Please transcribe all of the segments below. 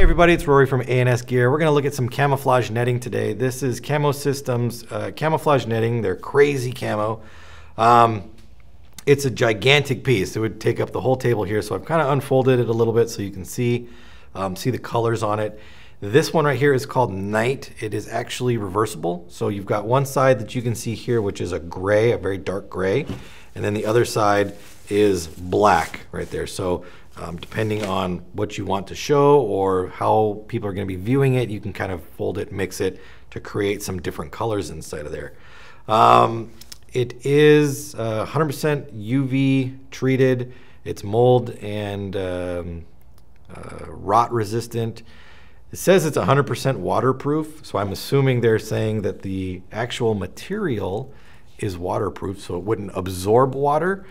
Hey everybody, it's Rory from ANS Gear. We're going to look at some camouflage netting today. This is Camo Systems uh, camouflage netting. They're crazy camo. Um, it's a gigantic piece. It would take up the whole table here. So I've kind of unfolded it a little bit so you can see, um, see the colors on it. This one right here is called Night. It is actually reversible. So you've got one side that you can see here, which is a gray, a very dark gray. And then the other side is black right there. So um, depending on what you want to show or how people are going to be viewing it, you can kind of fold it, mix it to create some different colors inside of there. Um, it is 100% uh, UV treated. It's mold and um, uh, rot resistant. It says it's 100% waterproof, so I'm assuming they're saying that the actual material is waterproof, so it wouldn't absorb water,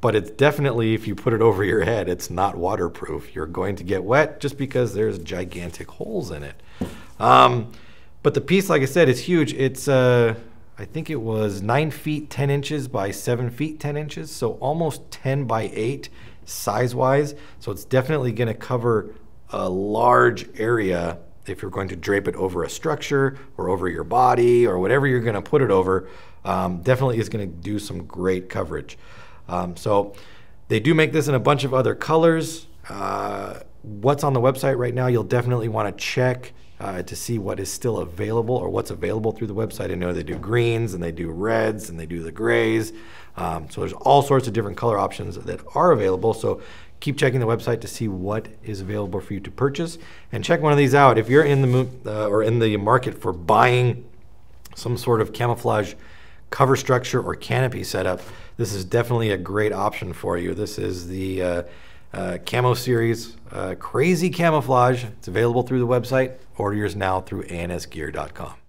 but it's definitely, if you put it over your head, it's not waterproof. You're going to get wet just because there's gigantic holes in it. Um, but the piece, like I said, is huge. It's, uh, I think it was 9 feet 10 inches by 7 feet 10 inches, so almost 10 by 8 size-wise. So it's definitely going to cover a large area if you're going to drape it over a structure or over your body or whatever you're going to put it over. Um, definitely is going to do some great coverage. Um, so they do make this in a bunch of other colors. Uh, what's on the website right now, you'll definitely want to check uh, to see what is still available or what's available through the website. I know they do greens and they do reds and they do the grays. Um, so there's all sorts of different color options that are available. So keep checking the website to see what is available for you to purchase and check one of these out. If you're in the uh, or in the market for buying some sort of camouflage cover structure or canopy setup, this is definitely a great option for you. This is the uh, uh, Camo Series uh, Crazy Camouflage. It's available through the website. Order yours now through ansgear.com.